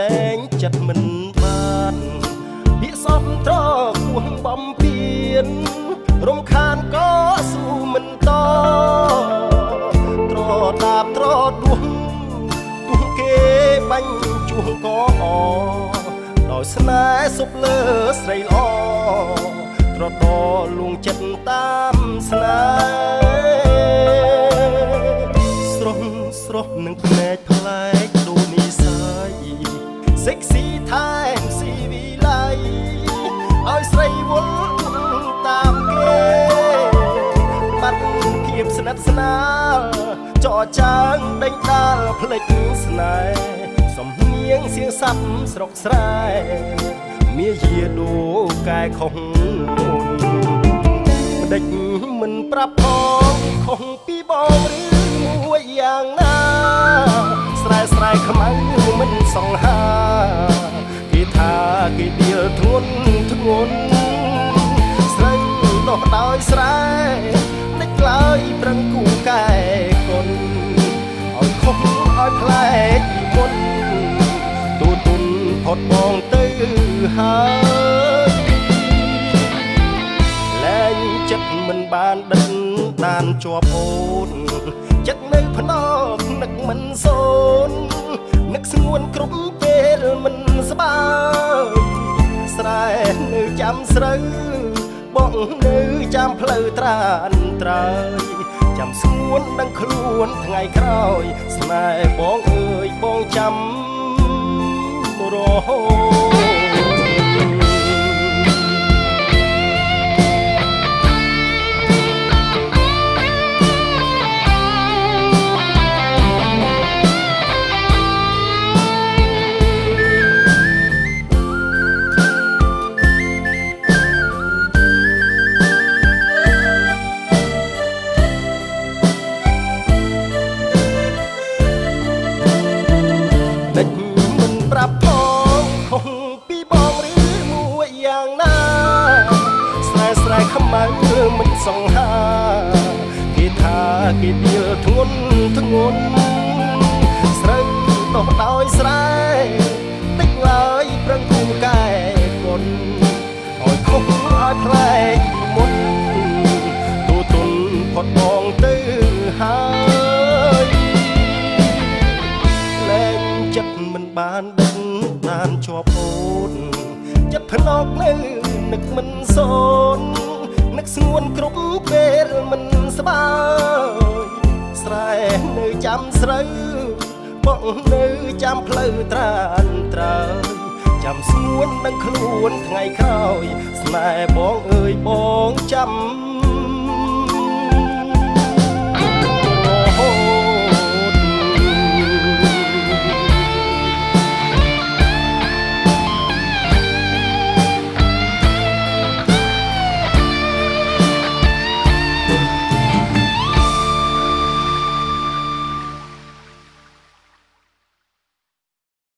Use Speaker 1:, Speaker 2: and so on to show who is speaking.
Speaker 1: លែងចិត្តមិនបានពាក្យសំត្រគួងបំពៀនរំខានក៏ស៊ូមិនតត្រតាបត្រដួងទុះគេបាញ់ជួងក៏អដោយស្នេហ៍សុបលើស្រីល្អត្រដលួងចិត្តតាមស្នេហ៍ស្រស់ស្រស់នឹងភ្នែកប្លែកដូចនិស័យ sexy time ស៊ីវិល័យឲ្យស្រីវល់តាមគេបាត់ភាពស្និទ្ធស្នាលចអចាងដេញដាលភ្លេចស្នេហ៍សំនៀងសៀងសាប់ស្រុកស្រែមាយាដូកែខុសមុនម្ដេចមិនប្រាប់ផងខុសពីបងឬមួយយ៉ាងណាស្រែស្រែខ្មៅមិនសង្ហា គេថាគេដៀលធ្ងន់ធ្ងន់ស្រីដោះដោយស្រែនិចឡើយប្រឹងគូកែគុណឲ្យខុសឲ្យផ្លែកពីមុនទូទុនផុតបងទៅហើយលែងចិត្តមិនបានដិតតានជាប់អូនចិត្តនៅភ្នំនឹកមិនសូន នឹកស្ងួនគ្រប់ពេលមិនស្បើយស្រែនៅចាំស្រូវបងនៅចាំផ្លូវត្រានត្រើយចាំស្ងួនដឹងខ្លួនថ្ងៃក្រោយស្នេហ៍បងអើយបងចាំរហូត ប្រាប់ផងខុសពីបងឬមួយយ៉ាងណាស្រែស្រែខ្មៅមិនសង្ហាគេថាគេដៀលធ្ងន់ធ្ងន់ស្រូវដោះដោយស្រែតិចឡើយប្រឹងគូកែគុណឲ្យខុសឲ្យផ្លែកពីមុន បានដឹងបានជាប់អូនចិត្តភ្នក់នៅនឹកមិនសូននឹកស្ងួនគ្រប់ពេលមិនស្បើយស្រែនៅចាំស្រូវបងនៅចាំផ្លូវត្រានត្រើយចាំស្ងួនដឹងខ្លួនថ្ងៃក្រោយស្នេហ៍បងអើយបងចាំ